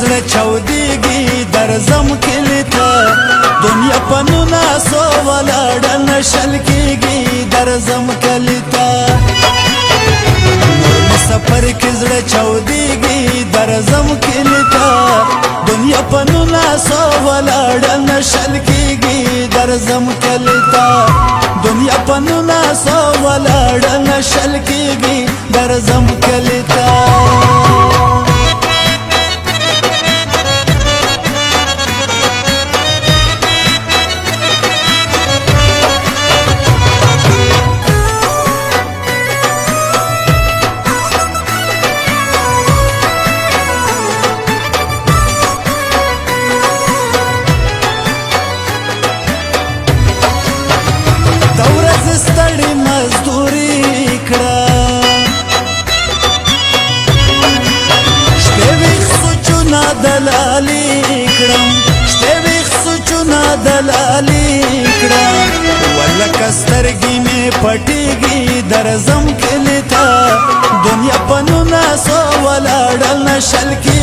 زړه چودېږي درځم کلي ته دنیا په نونه څو ولاړه نه شل کېږي درځم کلي ته سفر کې زړه چودېږي درځم کلي ته دنیا په نونه څو ولاړه نه شل کېږي درځم کلي ته دنیا په نونه څو ولاړه نه شل کېږي درځم دلالي کړم شته ویخ سوچونه دلالي کړم ولکه سترګې مې پټېږي درځم کلي ته دنیا په نونه سو ولاړل نه شل کې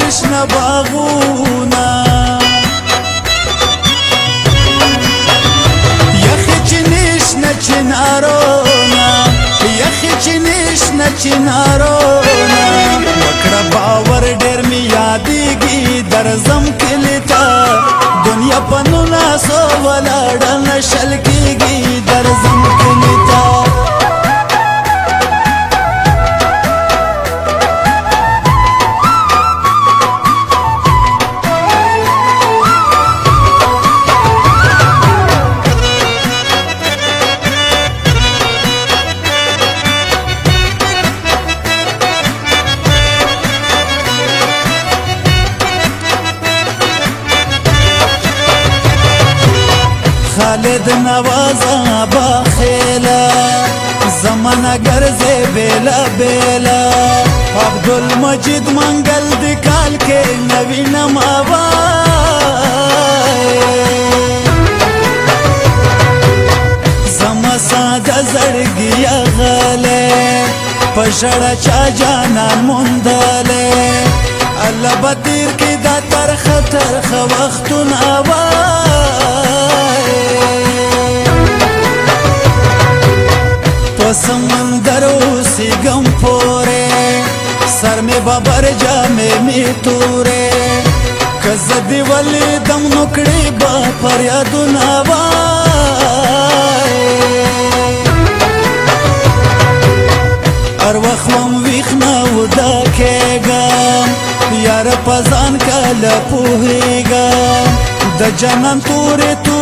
ګل شنه باغونه یخې چینې شنه چنارونه یخې چینې شنه چنارونه وکړه باور ډېر مې یادېږي درځم کلي ته دنیا په نولسو ول خالد نوازا بخیلا زمانه ګرځي بیلا بیلا عبدالمجید منګل د کال کې نوین ماوا زما ساده زړګي غاله پښړه چا جانا مونډاله الله بدر کې دا تر خطر خو وختونه ببر جامې می تورې کزه دی ولی دم نکړې با فریادونه وای ار وخم ویخنا ودا کېګم یار پزان کله پوهېګم د جنان تورې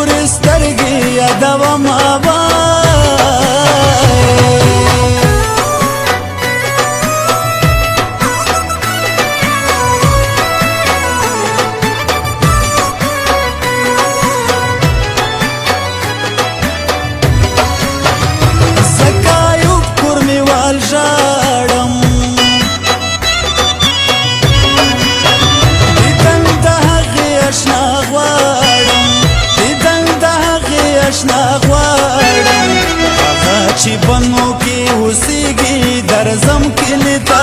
پنو کې اوسېږي درزم کلیتا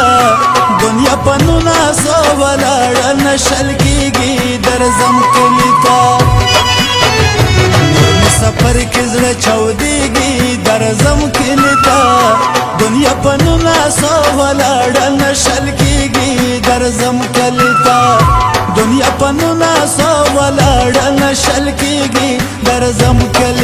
دنیا پنو نا سو ولاړ نشل کېږي درزم کلیتا سفر کې زړه چاودېږي درزم کلیتا دنیا پنو نا سو ولاړ نشل کېږي درزم کلیتا دنیا پنو نا سو ولاړ نشل کېږي درزم کلیتا